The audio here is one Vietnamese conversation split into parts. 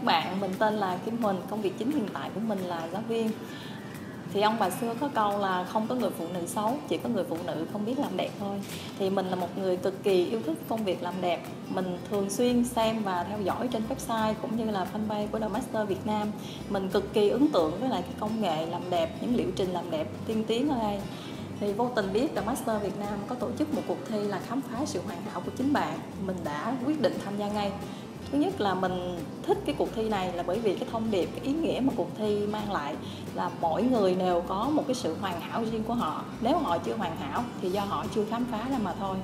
các bạn, mình tên là Kim Huỳnh, công việc chính hiện tại của mình là giáo viên. Thì ông bà xưa có câu là không có người phụ nữ xấu, chỉ có người phụ nữ không biết làm đẹp thôi. Thì mình là một người cực kỳ yêu thích công việc làm đẹp. Mình thường xuyên xem và theo dõi trên website cũng như là fanpage của The Master Việt Nam. Mình cực kỳ ấn tượng với lại cái công nghệ làm đẹp, những liệu trình làm đẹp tiên tiến ở đây thì vô tình biết The Master Việt Nam có tổ chức một cuộc thi là khám phá sự hoàn hảo của chính bạn mình đã quyết định tham gia ngay thứ nhất là mình thích cái cuộc thi này là bởi vì cái thông điệp, cái ý nghĩa mà cuộc thi mang lại là mỗi người đều có một cái sự hoàn hảo riêng của họ. Nếu họ chưa hoàn hảo thì do họ chưa khám phá ra mà thôi.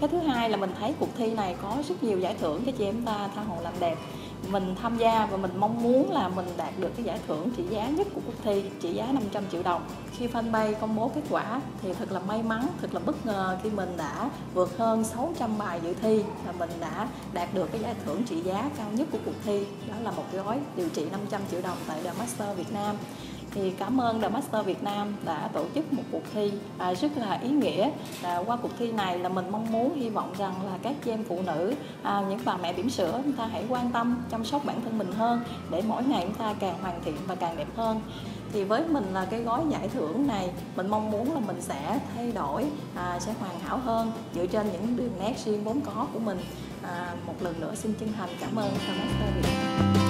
Cái thứ hai là mình thấy cuộc thi này có rất nhiều giải thưởng cho chị em ta tha hồ làm đẹp mình tham gia và mình mong muốn là mình đạt được cái giải thưởng trị giá nhất của cuộc thi, trị giá 500 triệu đồng. Khi fanpage công bố kết quả thì thật là may mắn, thật là bất ngờ khi mình đã vượt hơn 600 bài dự thi và mình đã đạt được cái giải thưởng trị giá cao nhất của cuộc thi. Đó là một gói điều trị 500 triệu đồng tại The Master Việt Nam thì cảm ơn The Master Việt Nam đã tổ chức một cuộc thi à, rất là ý nghĩa. À, qua cuộc thi này là mình mong muốn hy vọng rằng là các chị em phụ nữ à, những bà mẹ bỉm sữa chúng ta hãy quan tâm chăm sóc bản thân mình hơn để mỗi ngày chúng ta càng hoàn thiện và càng đẹp hơn. Thì với mình là cái gói giải thưởng này mình mong muốn là mình sẽ thay đổi à, sẽ hoàn hảo hơn dựa trên những đường nét riêng vốn có của mình. À, một lần nữa xin chân thành cảm ơn The Master Việt Nam.